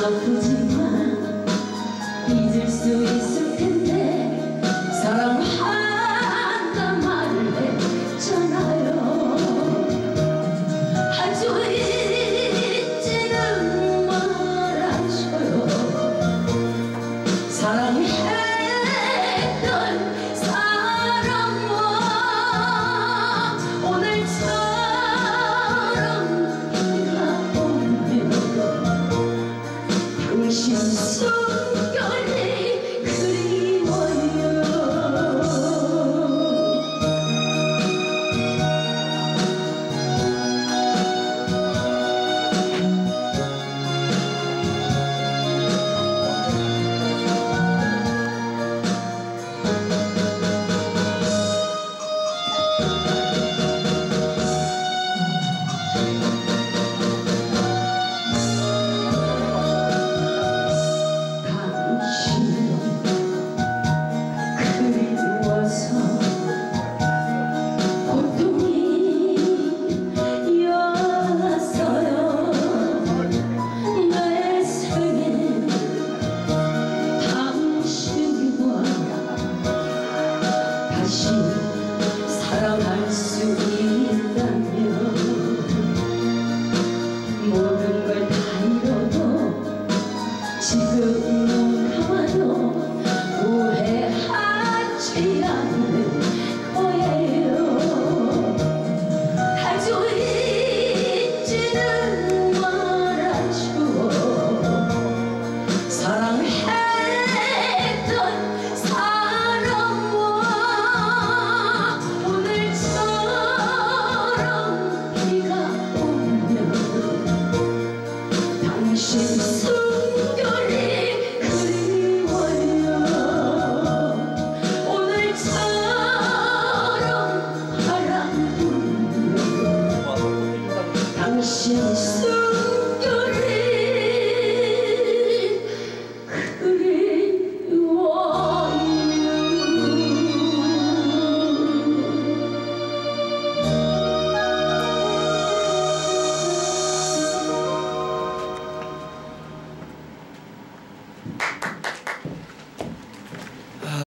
说不清。she will